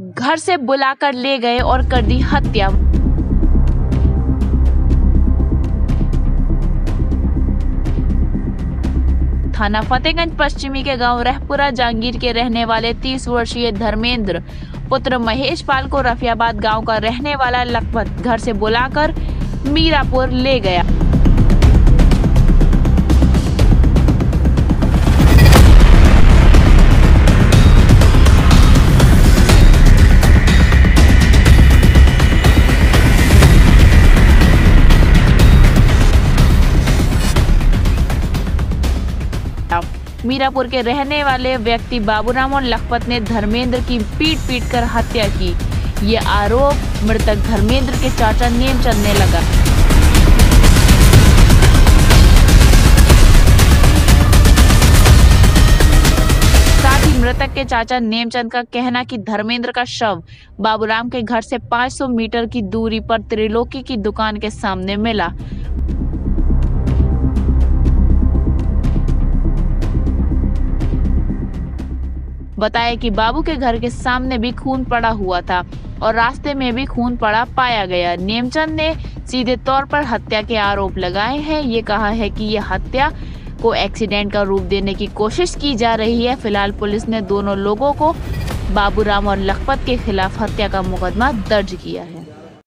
घर से बुलाकर ले गए और कर दी हत्या। थाना फतेहगंज, पश्चिमी के गाँव रहपुरा जांगीर के रहने वाले 30 वर्षीय धर्मेंद्र, पुत्र महेश पाल को रफियाबाद गाँव का रहने वाला लखपत घर से बुलाकर मीरापुर ले गया। मीरापुर के रहने वाले व्यक्ति बाबूराम और लखपत ने धर्मेंद्र की पीट पीट कर हत्या की। ये आरोप मृतक धर्मेंद्र के चाचा नेमचंद ने लगा। साथ ही मृतक के चाचा नेमचंद का कहना कि धर्मेंद्र का शव बाबूराम के घर से 500 मीटर की दूरी पर त्रिलोकी की दुकान के सामने मिला। बताया कि बाबू के घर के सामने भी खून पड़ा हुआ था और रास्ते में भी खून पड़ा पाया गया। नेमचंद ने सीधे तौर पर हत्या के आरोप लगाए हैं। ये कहा है कि ये हत्या को एक्सीडेंट का रूप देने की कोशिश की जा रही है। फ़िलहाल पुलिस ने दोनों लोगों को बाबूराम और लखपत के खिलाफ हत्या का मुकदमा दर्ज किया है।